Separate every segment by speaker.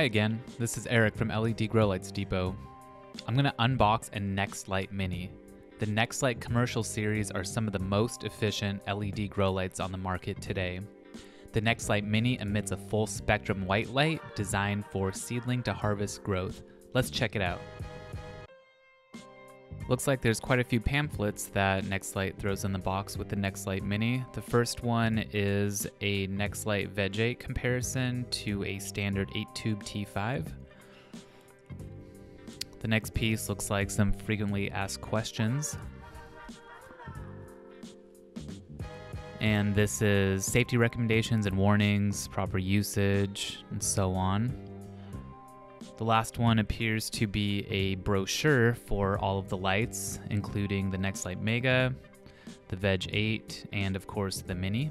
Speaker 1: Hi again, this is Eric from LED Grow Lights Depot. I'm going to unbox a Nextlight Mini. The Nextlight commercial series are some of the most efficient LED grow lights on the market today. The Nextlight Mini emits a full spectrum white light designed for seedling to harvest growth. Let's check it out. Looks like there's quite a few pamphlets that Nextlight throws in the box with the Nextlight Mini. The first one is a Nextlight Veg 8 comparison to a standard 8 tube T5. The next piece looks like some frequently asked questions. And this is safety recommendations and warnings, proper usage, and so on. The last one appears to be a brochure for all of the lights, including the Nextlight Mega, the Veg 8, and of course the Mini.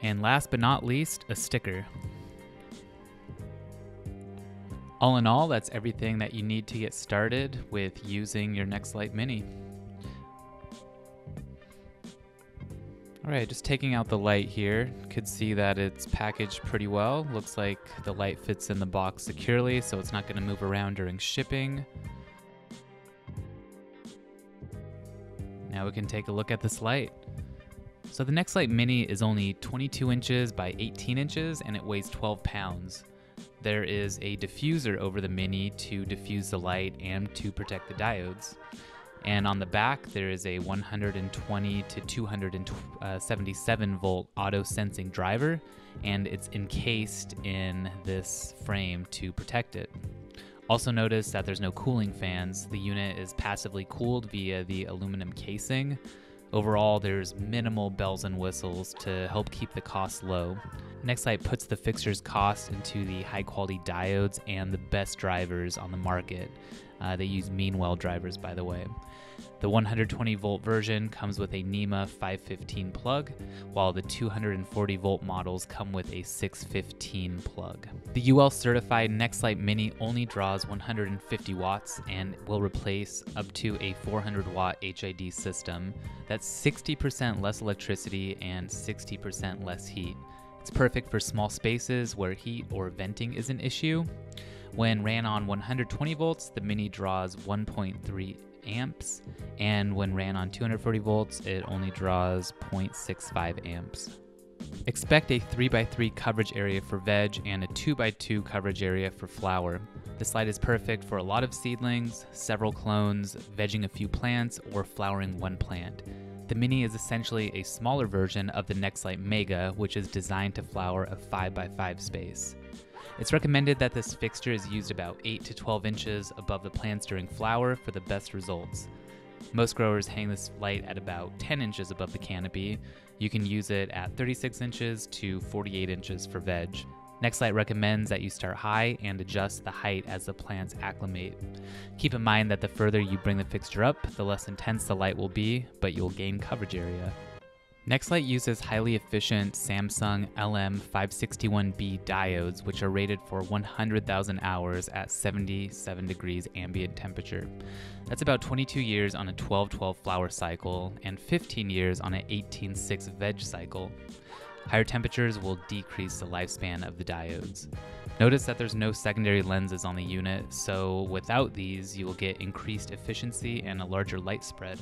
Speaker 1: And last but not least, a sticker. All in all, that's everything that you need to get started with using your Nextlight Mini. All right, just taking out the light here, could see that it's packaged pretty well. Looks like the light fits in the box securely, so it's not gonna move around during shipping. Now we can take a look at this light. So the Nextlight Mini is only 22 inches by 18 inches and it weighs 12 pounds. There is a diffuser over the Mini to diffuse the light and to protect the diodes. And on the back, there is a 120 to 277 uh, volt auto sensing driver, and it's encased in this frame to protect it. Also notice that there's no cooling fans. The unit is passively cooled via the aluminum casing. Overall, there's minimal bells and whistles to help keep the cost low. Next Nextlight puts the fixture's cost into the high quality diodes and the best drivers on the market. Uh, they use Meanwell drivers, by the way. The 120 volt version comes with a NEMA 515 plug, while the 240 volt models come with a 615 plug. The UL certified Nextlight Mini only draws 150 watts and will replace up to a 400 watt HID system. That's 60% less electricity and 60% less heat. It's perfect for small spaces where heat or venting is an issue. When ran on 120 volts, the Mini draws 1.3 amps, and when ran on 240 volts, it only draws 0.65 amps. Expect a 3x3 coverage area for veg and a 2x2 coverage area for flower. This light is perfect for a lot of seedlings, several clones, vegging a few plants, or flowering one plant. The Mini is essentially a smaller version of the Nextlight Mega, which is designed to flower a 5x5 space. It's recommended that this fixture is used about 8 to 12 inches above the plants during flower for the best results. Most growers hang this light at about 10 inches above the canopy. You can use it at 36 inches to 48 inches for veg. Nextlight recommends that you start high and adjust the height as the plants acclimate. Keep in mind that the further you bring the fixture up, the less intense the light will be, but you'll gain coverage area. Nextlight uses highly efficient Samsung LM561B diodes, which are rated for 100,000 hours at 77 degrees ambient temperature. That's about 22 years on a 12-12 flower cycle and 15 years on an 18-6 veg cycle. Higher temperatures will decrease the lifespan of the diodes. Notice that there's no secondary lenses on the unit, so without these, you will get increased efficiency and a larger light spread.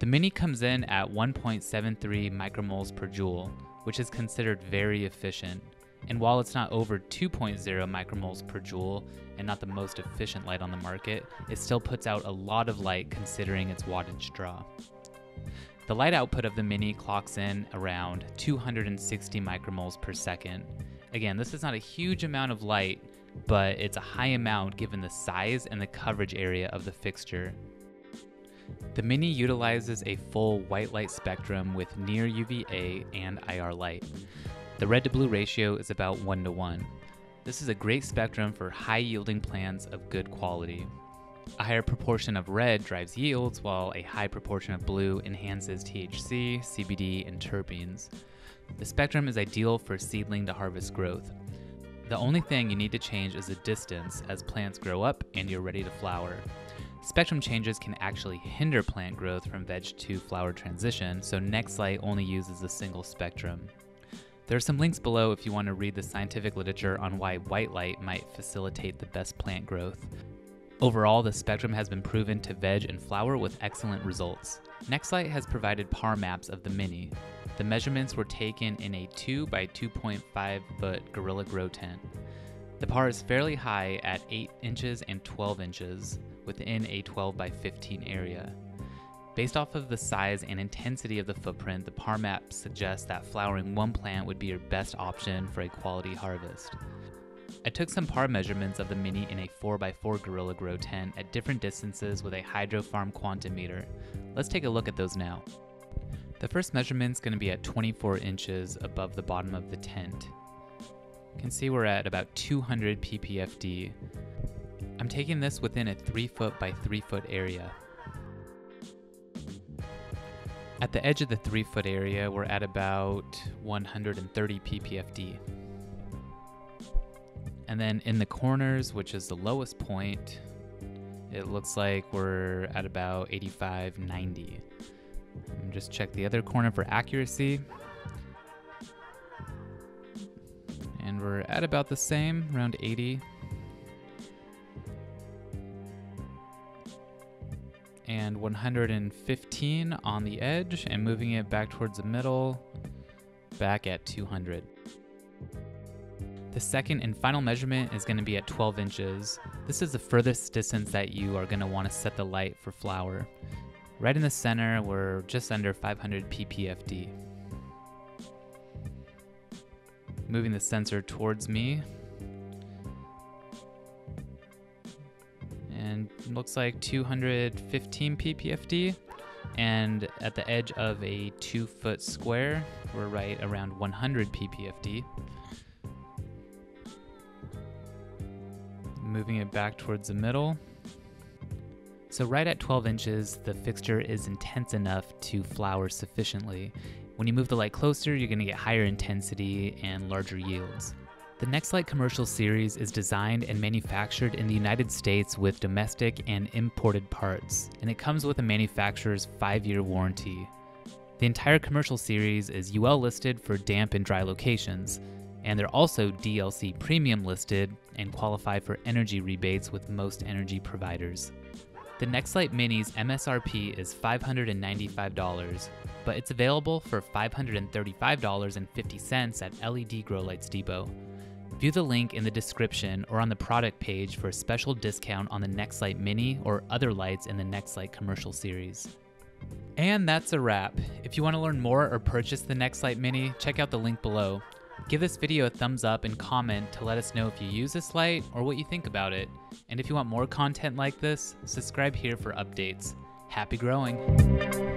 Speaker 1: The Mini comes in at 1.73 micromoles per joule, which is considered very efficient. And while it's not over 2.0 micromoles per joule and not the most efficient light on the market, it still puts out a lot of light considering its wattage draw. The light output of the Mini clocks in around 260 micromoles per second. Again, this is not a huge amount of light, but it's a high amount given the size and the coverage area of the fixture. The Mini utilizes a full white light spectrum with near UVA and IR light. The red to blue ratio is about 1 to 1. This is a great spectrum for high yielding plants of good quality. A higher proportion of red drives yields, while a high proportion of blue enhances THC, CBD, and terpenes. The spectrum is ideal for seedling to harvest growth. The only thing you need to change is the distance as plants grow up and you're ready to flower. Spectrum changes can actually hinder plant growth from veg to flower transition, so Nextlight only uses a single spectrum. There are some links below if you want to read the scientific literature on why white light might facilitate the best plant growth. Overall, the spectrum has been proven to veg and flower with excellent results. Nextlight has provided PAR maps of the Mini. The measurements were taken in a 2 by 2.5 foot Gorilla Grow tent. The PAR is fairly high at 8 inches and 12 inches within a 12 by 15 area. Based off of the size and intensity of the footprint, the PAR map suggests that flowering one plant would be your best option for a quality harvest. I took some par measurements of the Mini in a 4x4 Gorilla Grow tent at different distances with a Hydrofarm Quantum meter. Let's take a look at those now. The first measurement is going to be at 24 inches above the bottom of the tent. Can see we're at about 200 ppfd. I'm taking this within a 3 foot by 3 foot area. At the edge of the 3 foot area, we're at about 130 ppfd. And then in the corners, which is the lowest point, it looks like we're at about 85, 90. And just check the other corner for accuracy. We're at about the same, around 80. And 115 on the edge, and moving it back towards the middle, back at 200. The second and final measurement is going to be at 12 inches. This is the furthest distance that you are going to want to set the light for flower. Right in the center, we're just under 500 ppfd. Moving the sensor towards me. And looks like 215 ppfd. And at the edge of a two foot square, we're right around 100 ppfd. moving it back towards the middle. So right at 12 inches, the fixture is intense enough to flower sufficiently. When you move the light closer, you're gonna get higher intensity and larger yields. The Nextlight commercial series is designed and manufactured in the United States with domestic and imported parts, and it comes with a manufacturer's five year warranty. The entire commercial series is UL listed for damp and dry locations, and they're also DLC premium listed and qualify for energy rebates with most energy providers. The Nextlight Mini's MSRP is $595, but it's available for $535.50 at LED Grow Lights Depot. View the link in the description or on the product page for a special discount on the Nextlight Mini or other lights in the Nextlight commercial series. And that's a wrap. If you want to learn more or purchase the Nextlight Mini, check out the link below. Give this video a thumbs up and comment to let us know if you use this light or what you think about it. And if you want more content like this, subscribe here for updates. Happy growing!